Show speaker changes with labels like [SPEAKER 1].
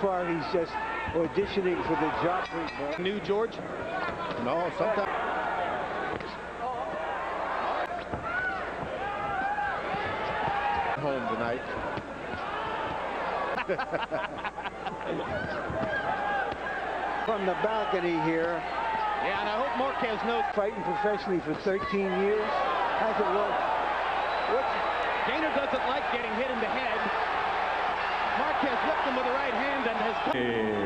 [SPEAKER 1] far he's just auditioning for the job.
[SPEAKER 2] New George.
[SPEAKER 3] No, sometimes. Home tonight.
[SPEAKER 1] From the balcony here,
[SPEAKER 2] Yeah, and I hope Marquez knows.
[SPEAKER 1] fighting professionally for 13 years. Hasn't worked. What's,
[SPEAKER 2] Gainer doesn't like getting hit in the head. Marquez whipped him with the right hand and has...